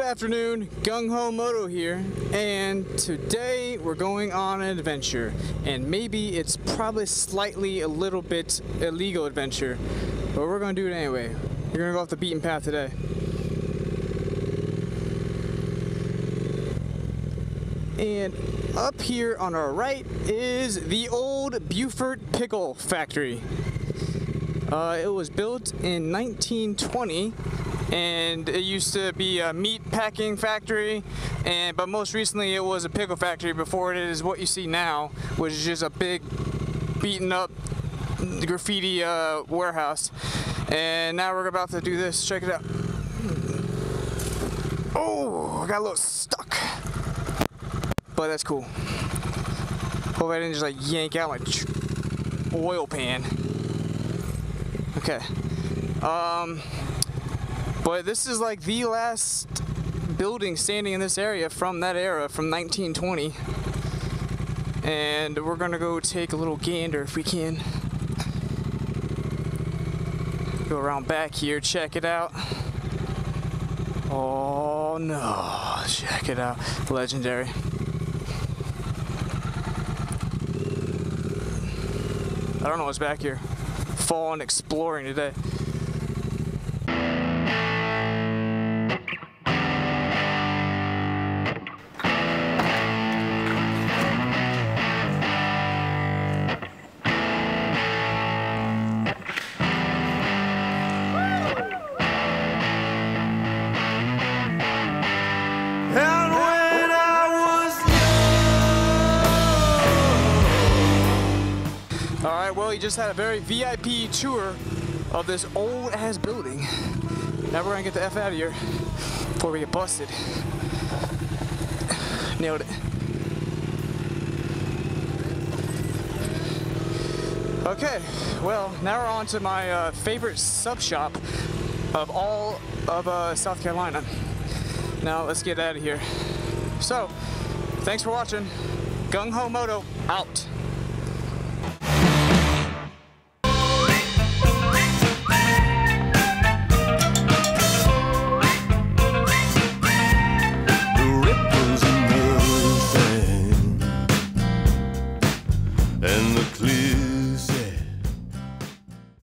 afternoon, Gung Ho Moto here, and today we're going on an adventure. And maybe it's probably slightly a little bit illegal adventure, but we're gonna do it anyway. We're gonna go off the beaten path today. And up here on our right is the old Beaufort Pickle Factory. Uh, it was built in 1920 and it used to be a meat packing factory and but most recently it was a pickle factory. Before it is what you see now which is just a big beaten up graffiti uh, warehouse. And now we're about to do this. Check it out. Oh I got a little stuck. But that's cool. Hope I didn't just like yank out my oil pan okay um but this is like the last building standing in this area from that era, from 1920. And we're gonna go take a little gander if we can. Go around back here, check it out. Oh no, check it out. Legendary. I don't know what's back here. Fall and exploring today. Uh, You just had a very VIP tour of this old ass building. Now we're gonna get the F out of here before we get busted. Nailed it. Okay, well, now we're on to my uh, favorite sub shop of all of uh, South Carolina. Now let's get out of here. So, thanks for watching. Gung Ho Moto out. and the clear.